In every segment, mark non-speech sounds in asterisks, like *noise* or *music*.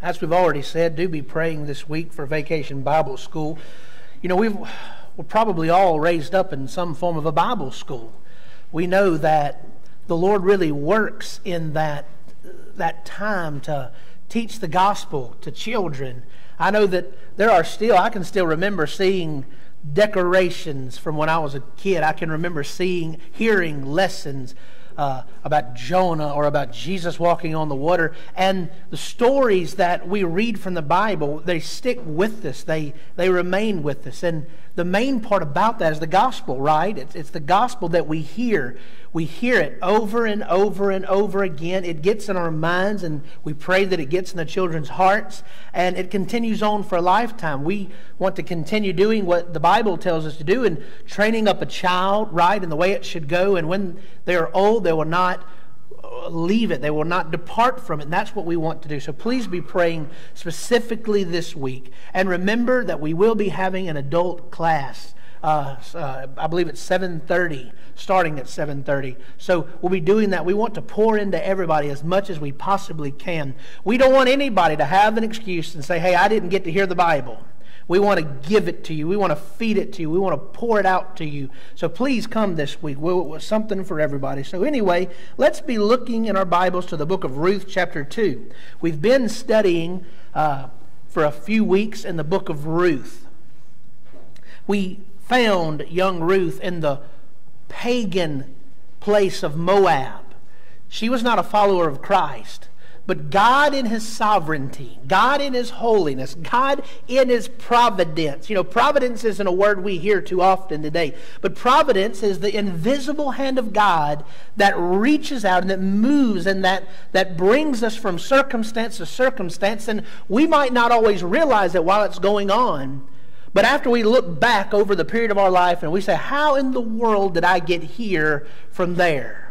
as we've already said, do be praying this week for Vacation Bible School. You know, we've, we're probably all raised up in some form of a Bible school. We know that the Lord really works in that, that time to teach the gospel to children. I know that there are still, I can still remember seeing decorations from when I was a kid. I can remember seeing, hearing lessons uh, about Jonah or about Jesus walking on the water. And the stories that we read from the Bible, they stick with us, they, they remain with us. And the main part about that is the gospel, right? It's, it's the gospel that we hear. We hear it over and over and over again. It gets in our minds, and we pray that it gets in the children's hearts, and it continues on for a lifetime. We want to continue doing what the Bible tells us to do and training up a child, right, in the way it should go. And when they are old, they will not leave it. They will not depart from it. And that's what we want to do. So please be praying specifically this week. And remember that we will be having an adult class. Uh, uh, I believe it's 7:30, starting at 7:30. So we'll be doing that. We want to pour into everybody as much as we possibly can. We don't want anybody to have an excuse and say, "Hey, I didn't get to hear the Bible." We want to give it to you. We want to feed it to you. We want to pour it out to you. So please come this week. We'll, something for everybody. So, anyway, let's be looking in our Bibles to the book of Ruth, chapter 2. We've been studying uh, for a few weeks in the book of Ruth. We found young Ruth in the pagan place of Moab. She was not a follower of Christ. But God in His sovereignty, God in His holiness, God in His providence. You know, providence isn't a word we hear too often today, but providence is the invisible hand of God that reaches out and that moves and that, that brings us from circumstance to circumstance. And we might not always realize it while it's going on. But after we look back over the period of our life and we say, How in the world did I get here from there?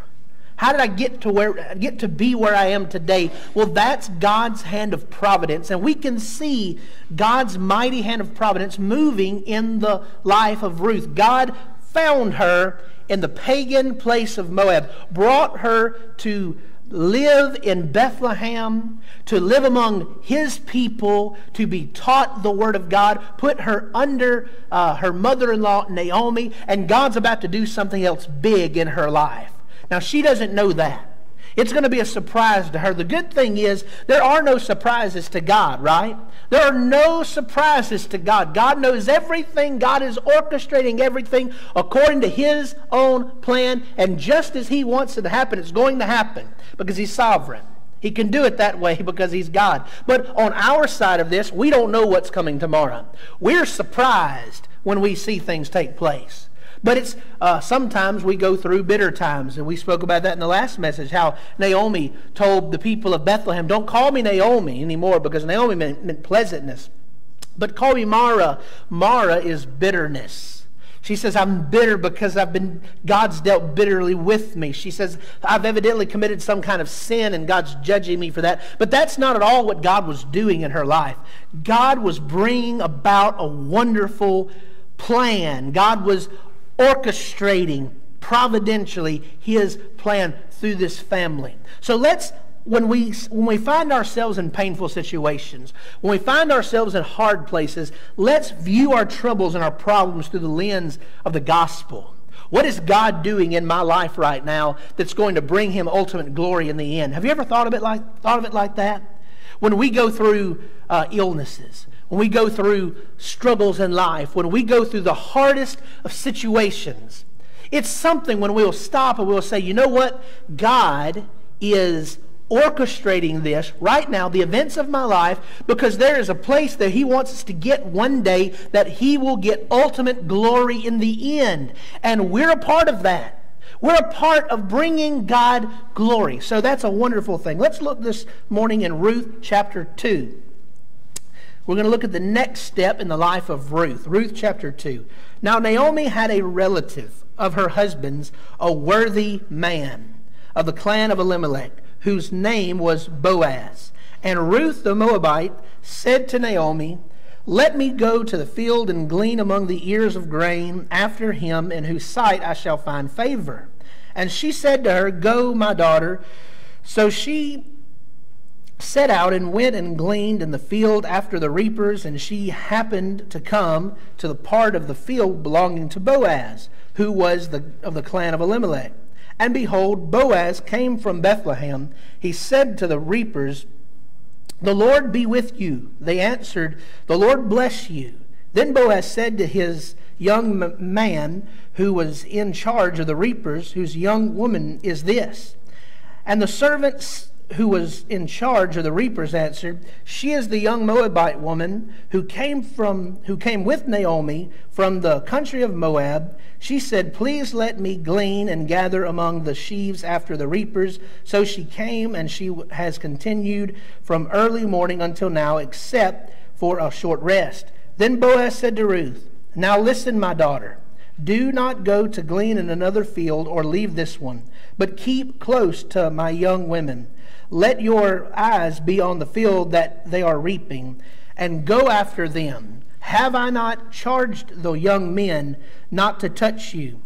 How did I get to where get to be where I am today? Well, that's God's hand of providence, and we can see God's mighty hand of providence moving in the life of Ruth. God found her in the pagan place of Moab, brought her to live in Bethlehem, to live among his people, to be taught the Word of God, put her under uh, her mother in law, Naomi, and God's about to do something else big in her life. Now, she doesn't know that. It's going to be a surprise to her. The good thing is, there are no surprises to God, right? There are no surprises to God. God knows everything. God is orchestrating everything according to His own plan. And just as He wants it to happen, it's going to happen because He's sovereign. He can do it that way *laughs* because He's God. But on our side of this, we don't know what's coming tomorrow. We're surprised when we see things take place. But it's uh, sometimes we go through bitter times, and we spoke about that in the last message. How Naomi told the people of Bethlehem, "Don't call me Naomi anymore, because Naomi meant, meant pleasantness, but call me Mara. Mara is bitterness." She says, I'm bitter because I've been, God's dealt bitterly with me. She says, I've evidently committed some kind of sin and God's judging me for that. But that's not at all what God was doing in her life. God was bringing about a wonderful plan. God was orchestrating providentially his plan through this family. So let's when we when we find ourselves in painful situations, when we find ourselves in hard places, let's view our troubles and our problems through the lens of the gospel. What is God doing in my life right now that's going to bring him ultimate glory in the end? Have you ever thought of it like thought of it like that? When we go through uh, illnesses, when we go through struggles in life, when we go through the hardest of situations, it's something when we'll stop and we'll say, you know what? God is orchestrating this right now, the events of my life, because there is a place that He wants us to get one day that He will get ultimate glory in the end. And we're a part of that. We're a part of bringing God glory. So that's a wonderful thing. Let's look this morning in Ruth chapter 2. We're going to look at the next step in the life of Ruth, Ruth chapter 2. Now, Naomi had a relative of her husband's, a worthy man of the clan of Elimelech, whose name was Boaz. And Ruth the Moabite said to Naomi, Let me go to the field and glean among the ears of grain after him in whose sight I shall find favor. And she said to her, Go, my daughter. So she set out and went and gleaned in the field after the reapers, and she happened to come to the part of the field belonging to Boaz, who was the, of the clan of Elimelech. And behold, Boaz came from Bethlehem. He said to the reapers, The Lord be with you. They answered, The Lord bless you. Then Boaz said to his young man who was in charge of the reapers, whose young woman is this? And the servants who was in charge of the reapers answered, She is the young Moabite woman who came from who came with Naomi from the country of Moab. She said, Please let me glean and gather among the sheaves after the reapers. So she came, and she has continued from early morning until now, except for a short rest. Then Boaz said to Ruth, Now listen, my daughter. Do not go to glean in another field or leave this one, but keep close to my young women. Let your eyes be on the field that they are reaping, and go after them. Have I not charged the young men not to touch you?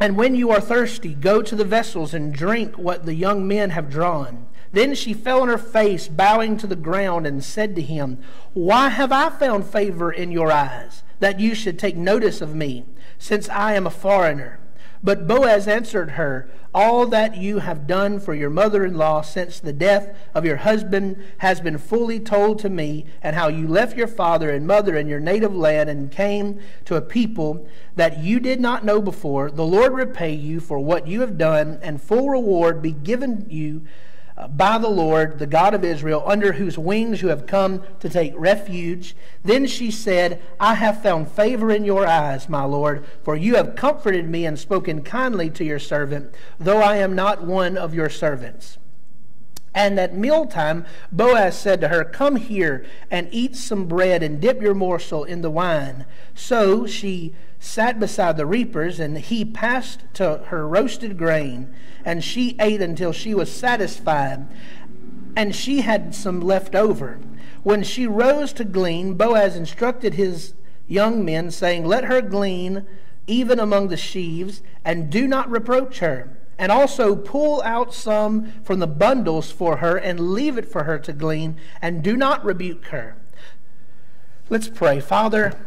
And when you are thirsty, go to the vessels and drink what the young men have drawn. Then she fell on her face, bowing to the ground, and said to him, Why have I found favor in your eyes, that you should take notice of me, since I am a foreigner? But Boaz answered her, All that you have done for your mother in law since the death of your husband has been fully told to me, and how you left your father and mother and your native land and came to a people that you did not know before. The Lord repay you for what you have done, and full reward be given you by the Lord, the God of Israel, under whose wings you have come to take refuge. Then she said, I have found favor in your eyes, my Lord, for you have comforted me and spoken kindly to your servant, though I am not one of your servants. And at mealtime, Boaz said to her, Come here and eat some bread and dip your morsel in the wine. So she sat beside the reapers, and he passed to her roasted grain, and she ate until she was satisfied, and she had some left over. When she rose to glean, Boaz instructed his young men, saying, Let her glean even among the sheaves, and do not reproach her. And also pull out some from the bundles for her, and leave it for her to glean, and do not rebuke her. Let's pray. Father,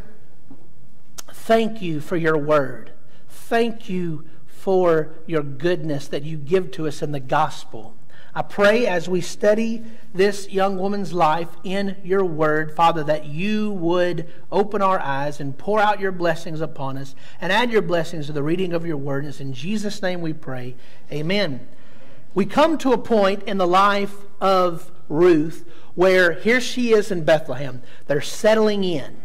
Thank you for your word. Thank you for your goodness that you give to us in the gospel. I pray as we study this young woman's life in your word, Father, that you would open our eyes and pour out your blessings upon us and add your blessings to the reading of your word. It's in Jesus' name we pray. Amen. We come to a point in the life of Ruth where here she is in Bethlehem. They're settling in.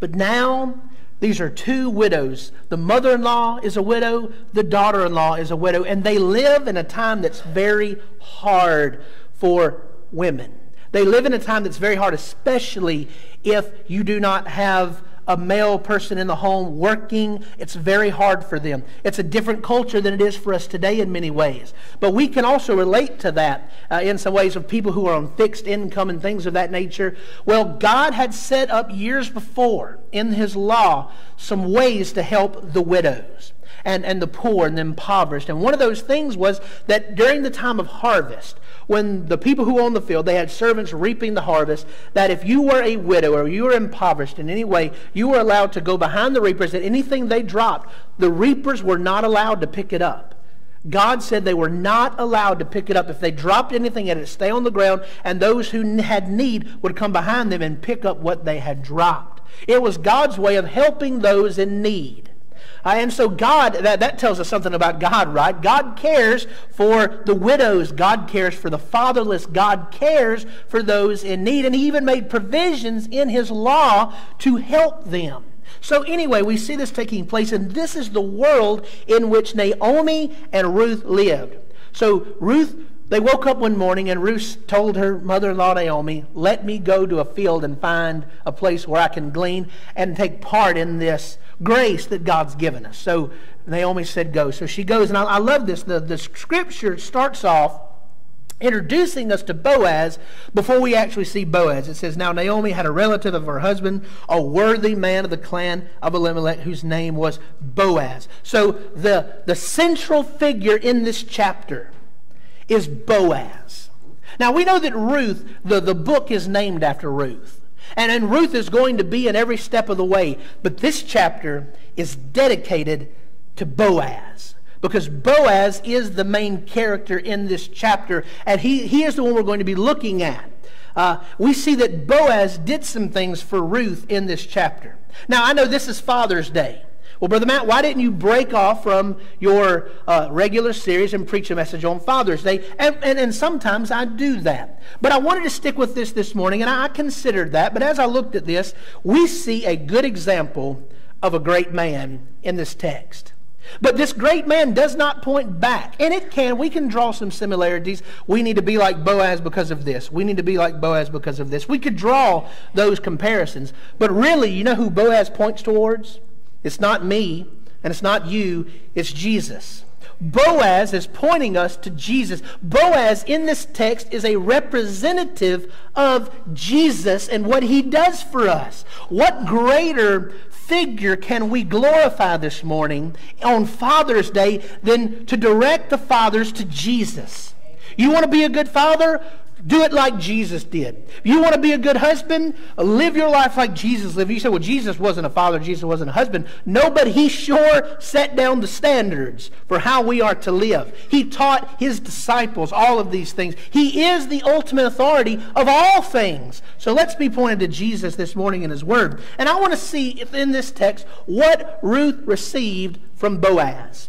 But now these are two widows. The mother in law is a widow, the daughter in law is a widow, and they live in a time that's very hard for women. They live in a time that's very hard, especially if you do not have a male person in the home working, it's very hard for them. It's a different culture than it is for us today in many ways. But we can also relate to that uh, in some ways of people who are on fixed income and things of that nature. Well, God had set up years before in His law some ways to help the widows and, and the poor and the impoverished. And one of those things was that during the time of harvest, when the people who owned the field, they had servants reaping the harvest, that if you were a widow or you were impoverished in any way, you were allowed to go behind the reapers, and anything they dropped, the reapers were not allowed to pick it up. God said they were not allowed to pick it up. If they dropped anything, it to stay on the ground, and those who had need would come behind them and pick up what they had dropped. It was God's way of helping those in need. And so God, that, that tells us something about God, right? God cares for the widows. God cares for the fatherless. God cares for those in need. And he even made provisions in his law to help them. So anyway, we see this taking place, and this is the world in which Naomi and Ruth lived. So Ruth they woke up one morning and Ruth told her mother in law Naomi, Let me go to a field and find a place where I can glean and take part in this grace that God's given us. So Naomi said, Go. So she goes, and I, I love this. The, the scripture starts off introducing us to Boaz before we actually see Boaz. It says, Now Naomi had a relative of her husband, a worthy man of the clan of Elimelech, whose name was Boaz. So the, the central figure in this chapter is Boaz. Now we know that Ruth, the, the book is named after Ruth. And, and Ruth is going to be in every step of the way. But this chapter is dedicated to Boaz. Because Boaz is the main character in this chapter, and he, he is the one we're going to be looking at. Uh, we see that Boaz did some things for Ruth in this chapter. Now, I know this is Father's Day. Well, Brother Matt, why didn't you break off from your uh, regular series and preach a message on Father's Day? And, and, and, sometimes I do that. But I wanted to stick with this this morning, and I considered that. But as I looked at this, we see a good example of a great man in this text. But this great man does not point back. And it can. We can draw some similarities. We need to be like Boaz because of this. We need to be like Boaz because of this. We could draw those comparisons. But really, you know who Boaz points towards? It's not me, and it's not you, it's Jesus. Boaz is pointing us to Jesus. Boaz in this text is a representative of Jesus and what he does for us. What greater figure can we glorify this morning on Father's Day than to direct the fathers to Jesus? You want to be a good father? Do it like Jesus did. You want to be a good husband? Live your life like Jesus lived. You say, well, Jesus wasn't a father, Jesus wasn't a husband. No, but he sure set down the standards for how we are to live. He taught his disciples all of these things. He is the ultimate authority of all things. So let's be pointed to Jesus this morning in his word. And I want to see if in this text what Ruth received from Boaz.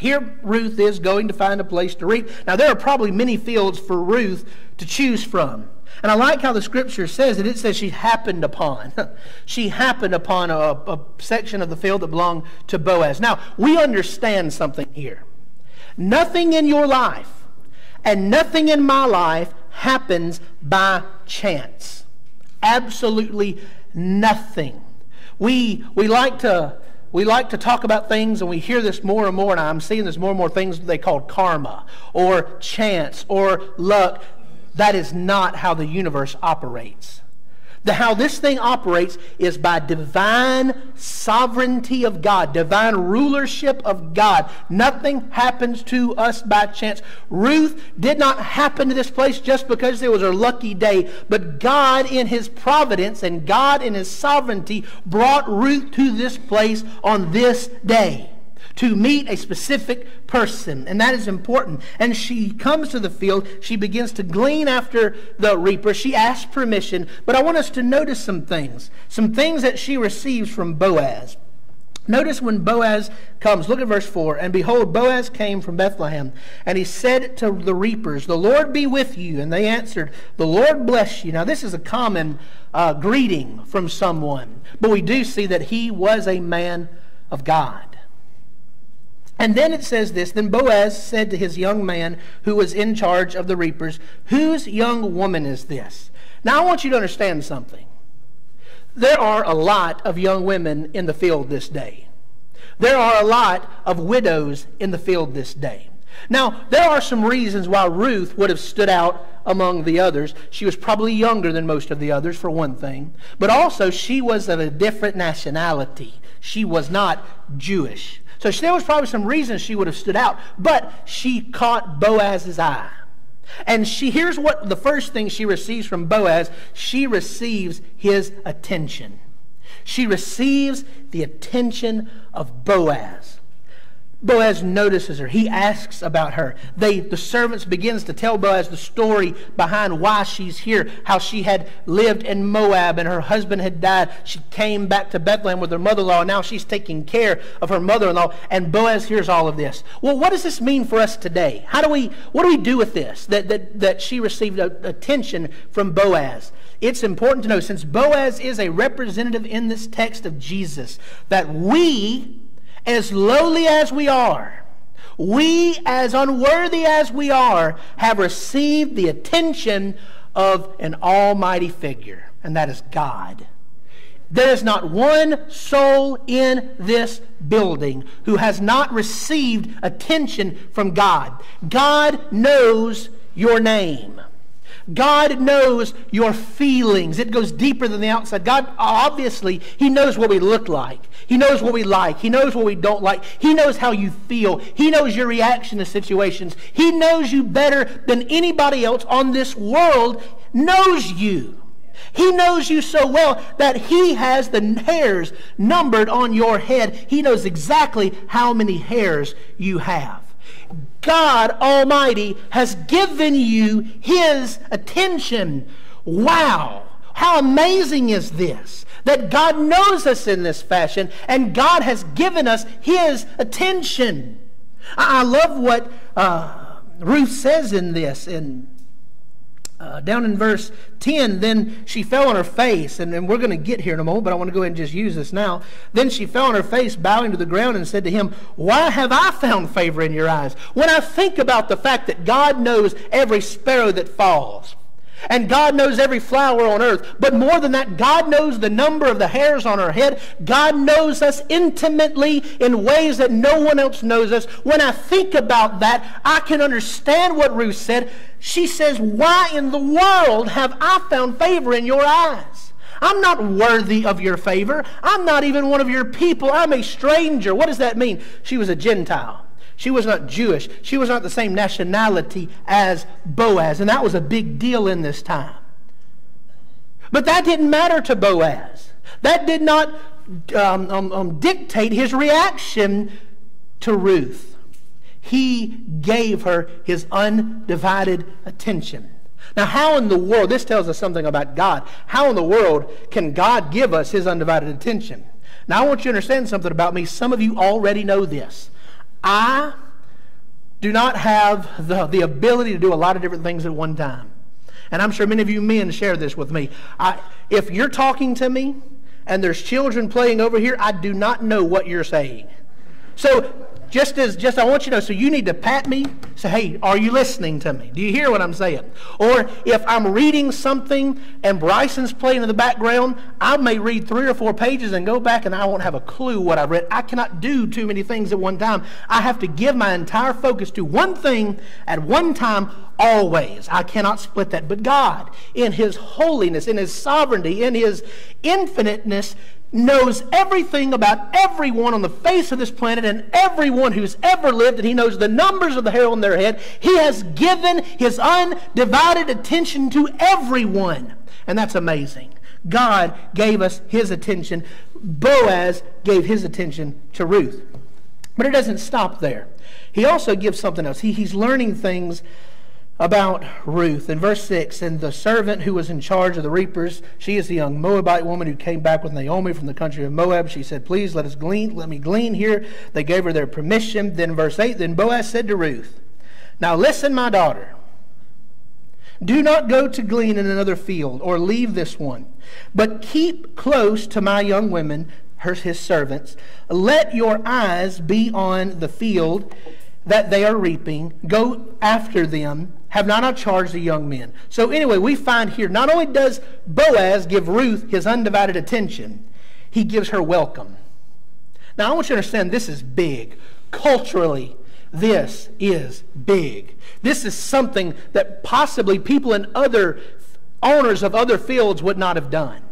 Here, Ruth is going to find a place to reap. Now, there are probably many fields for Ruth to choose from. And I like how the scripture says it. It says she happened upon. *laughs* she happened upon a, a section of the field that belonged to Boaz. Now, we understand something here. Nothing in your life and nothing in my life happens by chance. Absolutely nothing. We, we like to we like to talk about things, and we hear this more and more, and I'm seeing this more and more things they call karma or chance or luck. That is not how the universe operates. The, how this thing operates is by divine sovereignty of God, divine rulership of God. Nothing happens to us by chance. Ruth did not happen to this place just because it was her lucky day, but God in his providence and God in his sovereignty brought Ruth to this place on this day to meet a specific person, and that is important. And she comes to the field, she begins to glean after the reaper. She asks permission, but I want us to notice some things, some things that she receives from Boaz. Notice when Boaz comes, look at verse 4. And behold, Boaz came from Bethlehem, and he said to the reapers, The Lord be with you. And they answered, The Lord bless you. Now, this is a common uh, greeting from someone, but we do see that he was a man of God. And then it says this Then Boaz said to his young man who was in charge of the reapers, Whose young woman is this? Now I want you to understand something. There are a lot of young women in the field this day. There are a lot of widows in the field this day. Now, there are some reasons why Ruth would have stood out among the others. She was probably younger than most of the others, for one thing. But also, she was of a different nationality. She was not Jewish. So there was probably some reason she would have stood out, but she caught Boaz's eye. And she here's what the first thing she receives from Boaz, she receives his attention. She receives the attention of Boaz. Boaz notices her. He asks about her. They, the servants begins to tell Boaz the story behind why she's here, how she had lived in Moab and her husband had died. She came back to Bethlehem with her mother-in-law, and now she's taking care of her mother-in-law. And Boaz hears all of this. Well, what does this mean for us today? How do we, what do we do with this? That, that, that she received attention from Boaz. It's important to know, since Boaz is a representative in this text of Jesus, that we as lowly as we are, we, as unworthy as we are, have received the attention of an almighty figure, and that is God. There is not one soul in this building who has not received attention from God. God knows your name. God knows your feelings. It goes deeper than the outside. God, obviously, He knows what we look like. He knows what we like. He knows what we don't like. He knows how you feel. He knows your reaction to situations. He knows you better than anybody else on this world knows you. He knows you so well that He has the hairs numbered on your head. He knows exactly how many hairs you have. God Almighty has given you His attention. Wow! How amazing is this? That God knows us in this fashion and God has given us His attention. I, love what uh, Ruth says in this in uh, down in verse 10, then she fell on her face, and, and we're going to get here in a moment, but I want to go ahead and just use this now. Then she fell on her face, bowing to the ground, and said to him, Why have I found favor in your eyes? When I think about the fact that God knows every sparrow that falls, and God knows every flower on earth. But more than that, God knows the number of the hairs on our head. God knows us intimately in ways that no one else knows us. When I think about that, I can understand what Ruth said. She says, Why in the world have I found favor in your eyes? I'm not worthy of your favor. I'm not even one of your people. I'm a stranger. What does that mean? She was a Gentile. She was not Jewish. She was not the same nationality as Boaz. And that was a big deal in this time. But that didn't matter to Boaz. That did not um, um, um, dictate his reaction to Ruth. He gave her his undivided attention. Now, how in the world, this tells us something about God. How in the world can God give us his undivided attention? Now, I want you to understand something about me. Some of you already know this. I do not have the, the ability to do a lot of different things at one time. And I'm sure many of you men share this with me. I, if you're talking to me and there's children playing over here, I do not know what you're saying. So just as just I want you to know, so you need to pat me, say, hey, are you listening to me? Do you hear what I'm saying? Or if I'm reading something and Bryson's playing in the background, I may read three or four pages and go back and I won't have a clue what I've read. I cannot do too many things at one time. I have to give my entire focus to one thing at one time always. I cannot split that. But God, in His holiness, in His sovereignty, in His infiniteness, knows everything about everyone on the face of this planet and everyone who's ever lived, and He knows the numbers of the hair on their head. He has given His undivided attention to everyone. And that's amazing. God gave us His attention. Boaz gave his attention to Ruth. But it doesn't stop there. He also gives something else. He, he's learning things about Ruth. In verse 6, and the servant who was in charge of the reapers, she is the young Moabite woman who came back with Naomi from the country of Moab. She said, Please let us glean, let me glean here. They gave her their permission. Then verse 8, then Boaz said to Ruth, Now listen, my daughter. Do not go to glean in another field or leave this one, but keep close to my young women, her, his servants. Let your eyes be on the field that they are reaping. Go after them have not outcharged the young men. So, anyway, we find here not only does Boaz give Ruth his undivided attention, he gives her welcome. Now, I want you to understand this is big. Culturally, this is big. This is something that possibly people in other owners of other fields would not have done.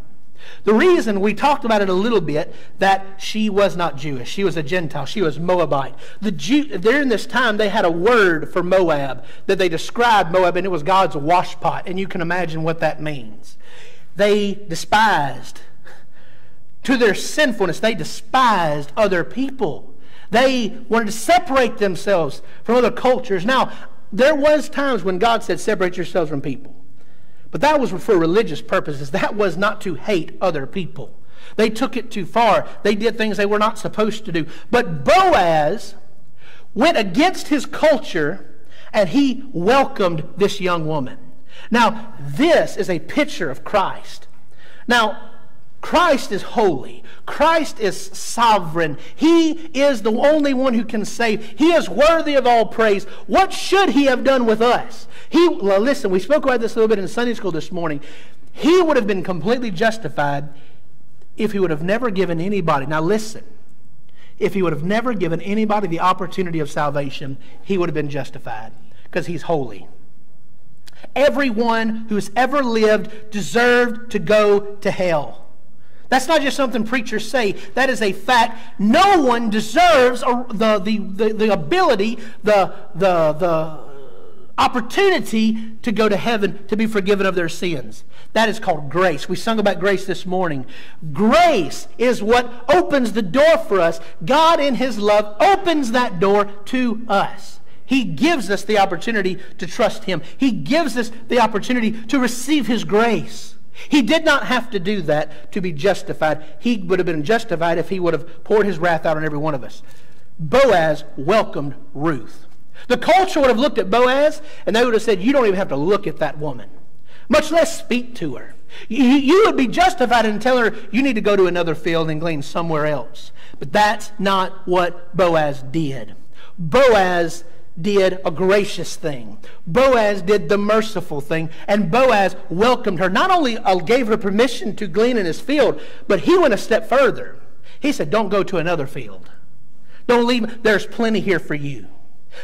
The reason we talked about it a little bit that she was not Jewish, she was a Gentile, she was Moabite. The Jew, during this time, they had a word for Moab that they described Moab, and it was God's washpot, and you can imagine what that means. They despised, to their sinfulness, they despised other people. They wanted to separate themselves from other cultures. Now, there was times when God said, separate yourselves from people. But that was for religious purposes. That was not to hate other people. They took it too far. They did things they were not supposed to do. But Boaz went against his culture and he welcomed this young woman. Now, this is a picture of Christ. Now, Christ is holy. Christ is sovereign. He is the only one who can save. He is worthy of all praise. What should he have done with us? He, well, listen, we spoke about this a little bit in Sunday school this morning. He would have been completely justified if he would have never given anybody, now listen, if he would have never given anybody the opportunity of salvation, he would have been justified because he's holy. everyone who's ever lived deserved to go to hell. That's not just something preachers say. That is a fact. No one deserves the, the, the, the ability, the, the, the opportunity to go to heaven to be forgiven of their sins. That is called grace. We sung about grace this morning. Grace is what opens the door for us. God, in His love, opens that door to us. He gives us the opportunity to trust Him, He gives us the opportunity to receive His grace. He did not have to do that to be justified. He would have been justified if he would have poured his wrath out on every one of us. Boaz welcomed Ruth. The culture would have looked at Boaz and they would have said, You don't even have to look at that woman, much less speak to her. You, you would be justified in telling her you need to go to another field and glean somewhere else. But that's not what Boaz did. Boaz did a gracious thing. Boaz did the merciful thing. And Boaz welcomed her. Not only uh, gave her permission to glean in his field, but he went a step further. He said, Don't go to another field. Don't leave. There's plenty here for you.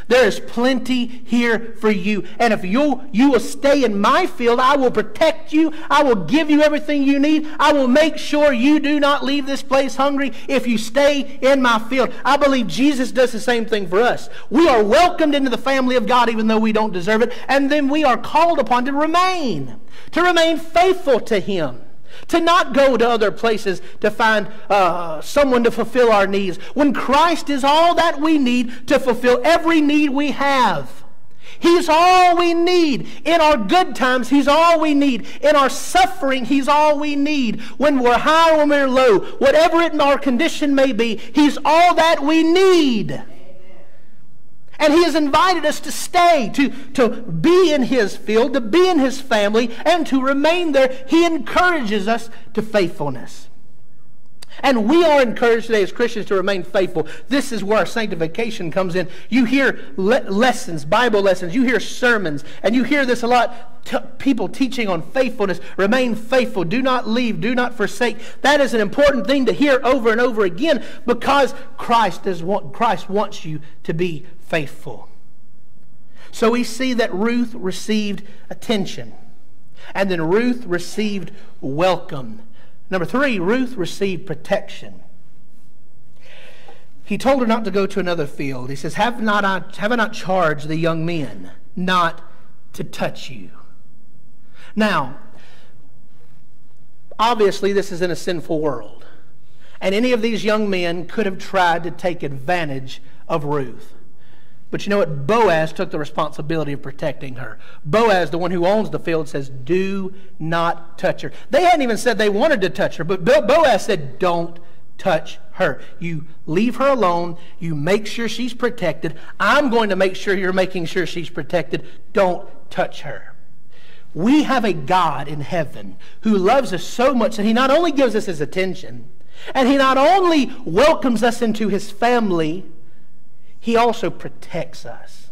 There is plenty here for you. And if you, you will stay in my field, I will protect you. I will give you everything you need. I will make sure you do not leave this place hungry if you stay in my field. I believe Jesus does the same thing for us. We are welcomed into the family of God even though we don't deserve it. And then we are called upon to remain, to remain faithful to Him to not go to other places to find uh, someone to fulfill our needs when Christ is all that we need to fulfill every need we have. He's all we need. In our good times, He's all we need. In our suffering, He's all we need. When we're high or when we're low, whatever it, our condition may be, He's all that we need. And he has invited us to stay, to, to be in his field, to be in his family, and to remain there. He encourages us to faithfulness. And we are encouraged today as Christians to remain faithful. This is where our sanctification comes in. You hear le- lessons, Bible lessons, you hear sermons, and you hear this a lot. T- people teaching on faithfulness. Remain faithful. Do not leave. Do not forsake. That is an important thing to hear over and over again because Christ, is, Christ wants you to be faithful. So we see that Ruth received attention. And then Ruth received welcome. Number three, Ruth received protection. He told her not to go to another field. He says, Have, not I, have I not charged the young men not to touch you? Now, obviously, this is in a sinful world. And any of these young men could have tried to take advantage of Ruth. But you know what? Boaz took the responsibility of protecting her. Boaz, the one who owns the field, says, Do not touch her. They hadn't even said they wanted to touch her, but Boaz said, Don't touch her. You leave her alone. You make sure she's protected. I'm going to make sure you're making sure she's protected. Don't touch her. We have a God in heaven who loves us so much that he not only gives us his attention, and he not only welcomes us into his family, he also protects us.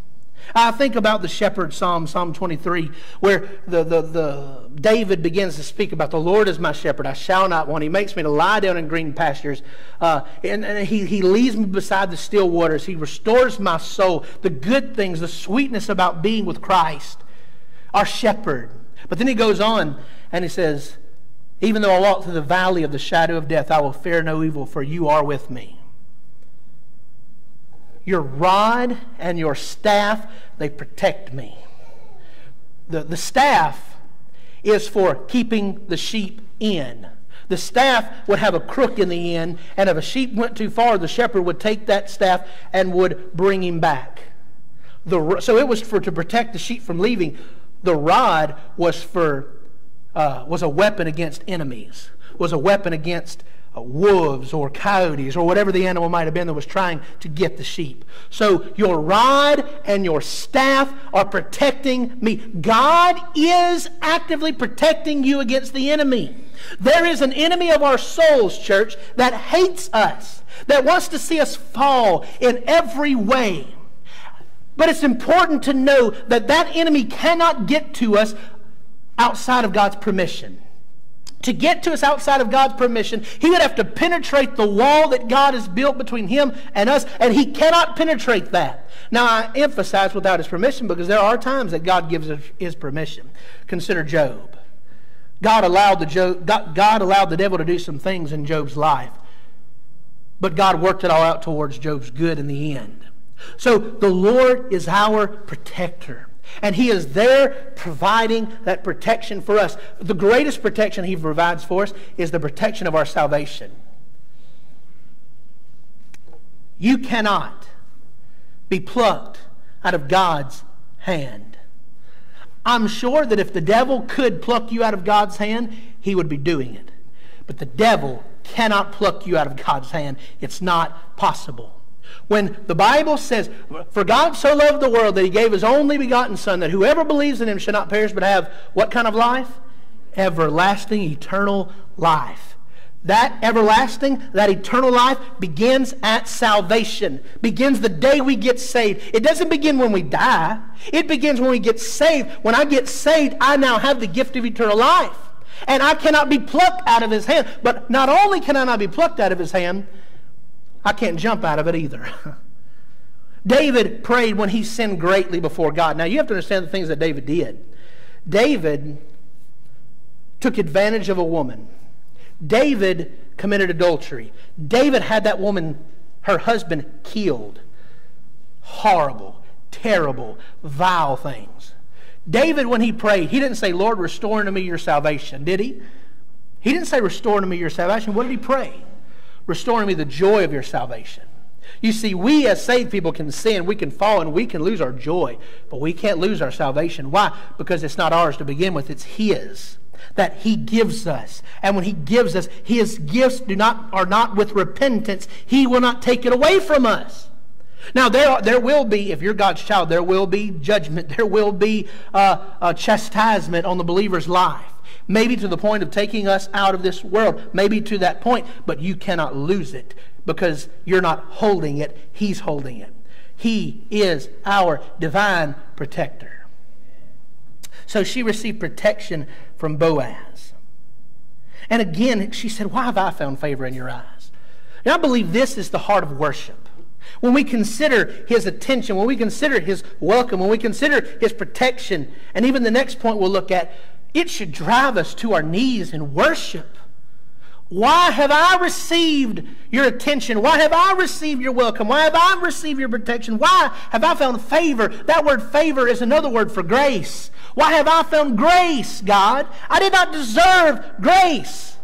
I think about the shepherd psalm, Psalm 23, where the, the, the David begins to speak about the Lord is my shepherd, I shall not want. He makes me to lie down in green pastures. Uh, and, and he, he leads me beside the still waters. He restores my soul. The good things, the sweetness about being with Christ, our shepherd. But then he goes on and he says, Even though I walk through the valley of the shadow of death, I will fear no evil, for you are with me. Your rod and your staff, they protect me. The, the staff is for keeping the sheep in. The staff would have a crook in the end, and if a sheep went too far, the shepherd would take that staff and would bring him back. The, so it was for to protect the sheep from leaving. The rod was for uh, was a weapon against enemies. Was a weapon against uh, wolves or coyotes or whatever the animal might have been that was trying to get the sheep. So your rod and your staff are protecting me. God is actively protecting you against the enemy. There is an enemy of our souls, church, that hates us, that wants to see us fall in every way. But it's important to know that that enemy cannot get to us outside of God's permission. To get to us outside of God's permission, he would have to penetrate the wall that God has built between him and us, and he cannot penetrate that. Now, I emphasize without his permission because there are times that God gives his permission. Consider Job. God allowed the, Job, God allowed the devil to do some things in Job's life, but God worked it all out towards Job's good in the end. So the Lord is our protector. And He is there providing that protection for us. The greatest protection He provides for us is the protection of our salvation. You cannot be plucked out of God's hand. I'm sure that if the devil could pluck you out of God's hand, he would be doing it. But the devil cannot pluck you out of God's hand. It's not possible. When the Bible says, For God so loved the world that he gave his only begotten Son, that whoever believes in him shall not perish but have what kind of life? Everlasting, eternal life. That everlasting, that eternal life begins at salvation. Begins the day we get saved. It doesn't begin when we die. It begins when we get saved. When I get saved, I now have the gift of eternal life. And I cannot be plucked out of his hand. But not only can I not be plucked out of his hand, I can't jump out of it either. *laughs* David prayed when he sinned greatly before God. Now, you have to understand the things that David did. David took advantage of a woman. David committed adultery. David had that woman, her husband, killed. Horrible, terrible, vile things. David, when he prayed, he didn't say, Lord, restore unto me your salvation, did he? He didn't say, restore unto me your salvation. What did he pray? Restoring me the joy of your salvation. You see, we as saved people can sin, we can fall, and we can lose our joy, but we can't lose our salvation. Why? Because it's not ours to begin with, it's His that He gives us. And when He gives us, His gifts do not, are not with repentance. He will not take it away from us. Now, there, are, there will be, if you're God's child, there will be judgment. *laughs* There will be uh, a chastisement on the believer's life maybe to the point of taking us out of this world, maybe to that point, but you cannot lose it because you're not holding it, He's holding it. He is our divine protector. So she received protection from Boaz. And again, she said, Why have I found favor in your eyes? And I believe this is the heart of worship. When we consider his attention, when we consider his welcome, when we consider his protection, and even the next point we'll look at, it should drive us to our knees in worship. Why have I received your attention? Why have I received your welcome? Why have I received your protection? Why have I found favor? That word favor is another word for grace. Why have I found grace, God? I did not deserve grace.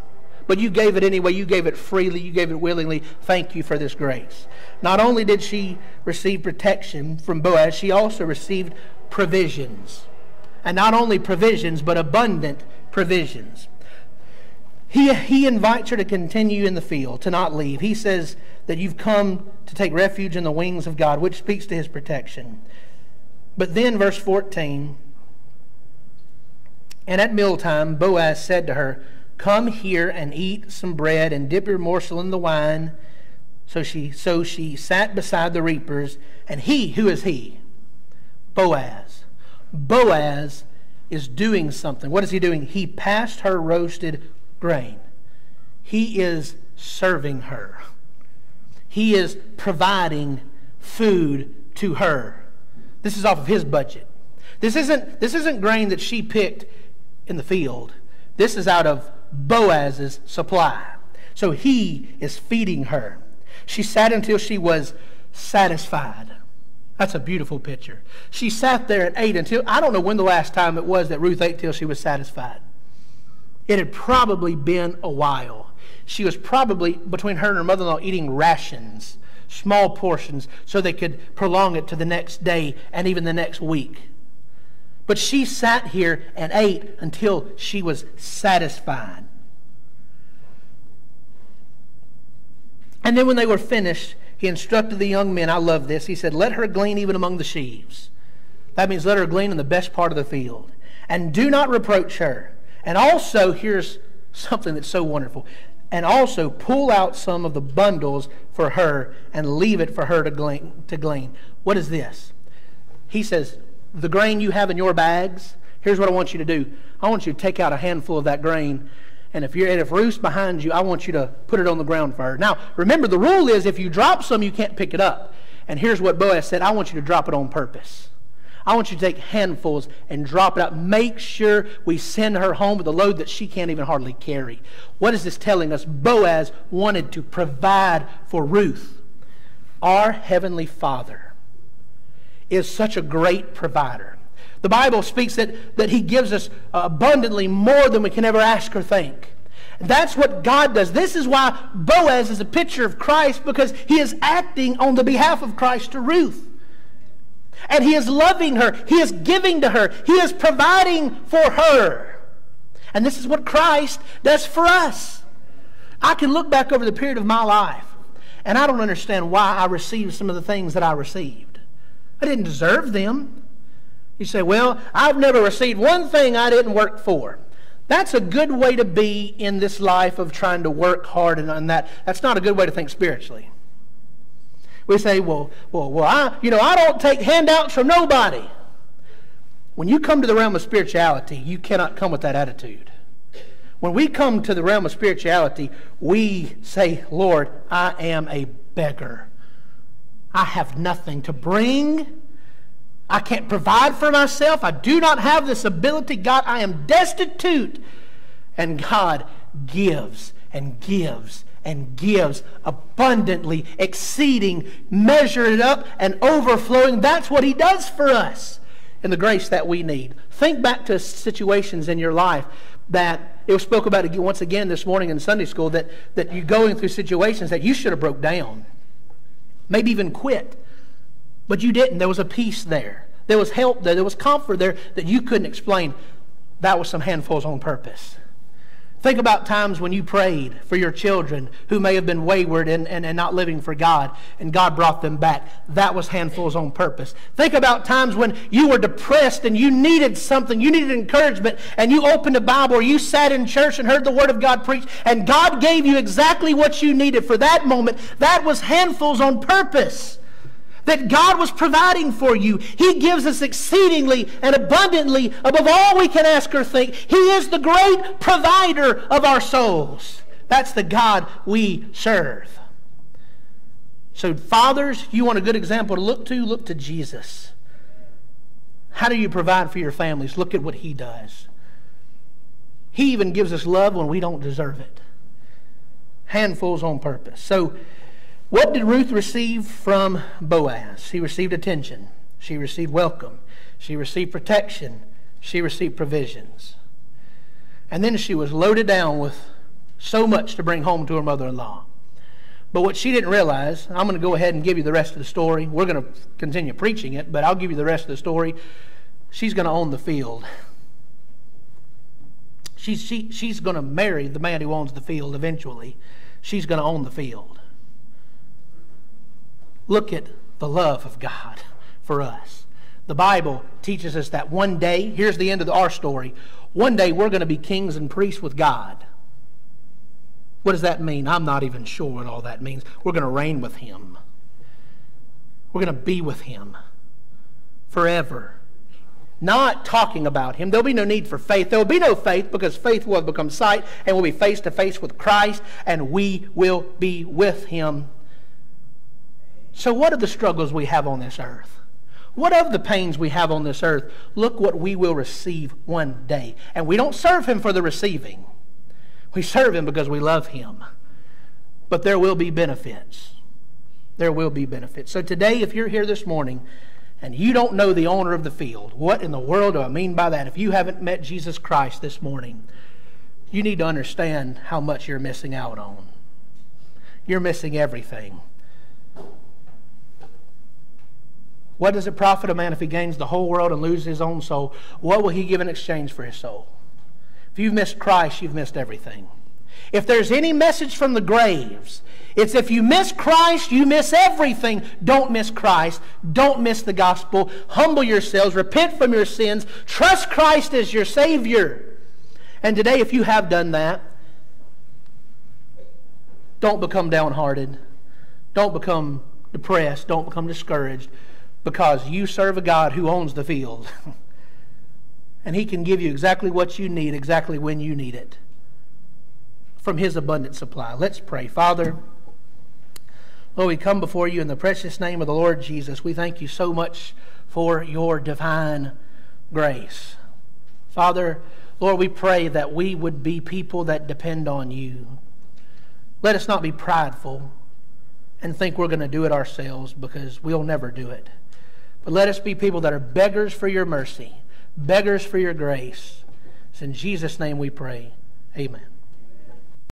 But you gave it anyway. You gave it freely. You gave it willingly. Thank you for this grace. Not only did she receive protection from Boaz, she also received provisions and not only provisions, but abundant provisions. He, he invites her to continue in the field, to not leave. He says that you've come to take refuge in the wings of God, which speaks to his protection. But then, verse 14, and at mealtime, Boaz said to her, Come here and eat some bread and dip your morsel in the wine. So she, so she sat beside the reapers, and he, who is he? Boaz Boaz is doing something. What is he doing? He passed her roasted grain. He is serving her. He is providing food to her. This is off of his budget. This isn't, this isn't grain that she picked in the field. This is out of Boaz's supply. So he is feeding her. She sat until she was satisfied. That's a beautiful picture. She sat there and ate until, I don't know when the last time it was that Ruth ate till she was satisfied. It had probably been a while. She was probably, between her and her mother in law, eating rations, small portions, so they could prolong it to the next day and even the next week. But she sat here and ate until she was satisfied. And then when they were finished, he instructed the young men, I love this. He said, Let her glean even among the sheaves. That means let her glean in the best part of the field. And do not reproach her. And also, here's something that's so wonderful. And also pull out some of the bundles for her and leave it for her to glean. To glean. What is this? He says, The grain you have in your bags, here's what I want you to do. I want you to take out a handful of that grain And if you're and if Ruth's behind you, I want you to put it on the ground for her. Now, remember the rule is if you drop some, you can't pick it up. And here's what Boaz said: I want you to drop it on purpose. I want you to take handfuls and drop it out. Make sure we send her home with a load that she can't even hardly carry. What is this telling us? Boaz wanted to provide for Ruth. Our Heavenly Father is such a great provider. The Bible speaks that, that He gives us abundantly more than we can ever ask or think. That's what God does. This is why Boaz is a picture of Christ because he is acting on the behalf of Christ to Ruth. And he is loving her. He is giving to her. He is providing for her. And this is what Christ does for us. I can look back over the period of my life and I don't understand why I received some of the things that I received. I didn't deserve them. You say, well, I've never received one thing I didn't work for. That's a good way to be in this life of trying to work hard and on that. That's not a good way to think spiritually. We say, well, well, well, I, you know, I don't take handouts from nobody. When you come to the realm of spirituality, you cannot come with that attitude. When we come to the realm of spirituality, we say, Lord, I am a beggar. I have nothing to bring. I can't provide for myself. I do not have this ability. God, I am destitute. And God gives and gives and gives abundantly, exceeding, measured up, and overflowing. That's what He does for us in the grace that we need. Think back to situations in your life that it was spoke about once again this morning in Sunday school that, that you're going through situations that you should have broke down, maybe even quit. But you didn't. There was a peace there. There was help there. There was comfort there that you couldn't explain. That was some handfuls on purpose. Think about times when you prayed for your children who may have been wayward and, and, and not living for God, and God brought them back. That was handfuls on purpose. Think about times when you were depressed and you needed something, you needed encouragement, and you opened a Bible or you sat in church and heard the Word of God preached, and God gave you exactly what you needed for that moment. That was handfuls on purpose that God was providing for you. He gives us exceedingly and abundantly above all we can ask or think. He is the great provider of our souls. That's the God we serve. So, fathers, you want a good example to look to? Look to Jesus. How do you provide for your families? Look at what He does. He even gives us love when we don't deserve it. Handfuls on purpose. So, what did Ruth receive from Boaz? She received attention. She received welcome. She received protection. She received provisions. And then she was loaded down with so much to bring home to her mother in law. But what she didn't realize, I'm going to go ahead and give you the rest of the story. We're going to continue preaching it, but I'll give you the rest of the story. She's going to own the field. She's, she, she's going to marry the man who owns the field eventually. She's going to own the field. Look at the love of God for us. The Bible teaches us that one day, here's the end of our story, one day we're going to be kings and priests with God. What does that mean? I'm not even sure what all that means. We're going to reign with Him. We're going to be with Him forever. Not talking about Him. There'll be no need for faith. There will be no faith because faith will have become sight and we'll be face to face with Christ and we will be with Him so, what of the struggles we have on this earth? What of the pains we have on this earth? Look what we will receive one day. And we don't serve Him for the receiving, we serve Him because we love Him. But there will be benefits. There will be benefits. So, today, if you're here this morning, and you don't know the owner of the field, what in the world do I mean by that? If you haven't met Jesus Christ this morning, you need to understand how much you're missing out on. You're missing everything. What does it profit a man if he gains the whole world and loses his own soul? What will he give in exchange for his soul? If you've missed Christ, you've missed everything. If there's any message from the graves, it's if you miss Christ, you miss everything. Don't miss Christ. Don't miss the gospel. Humble yourselves. Repent from your sins. Trust Christ as your Savior. And today, if you have done that, don't become downhearted. Don't become depressed. Don't become discouraged because you serve a God who owns the field. *laughs* and He can give you exactly what you need, exactly when you need it. from His abundant supply. Let's pray. Father, Lord, we come before you in the precious name of the Lord Jesus. We thank you so much for your divine grace. Father, Lord, we pray that we would be people that depend on you. Let us not be prideful and think we're going to do it ourselves because we'll never do it. But let us be people that are beggars for your mercy, beggars for your grace. It's in Jesus' name we pray. Amen.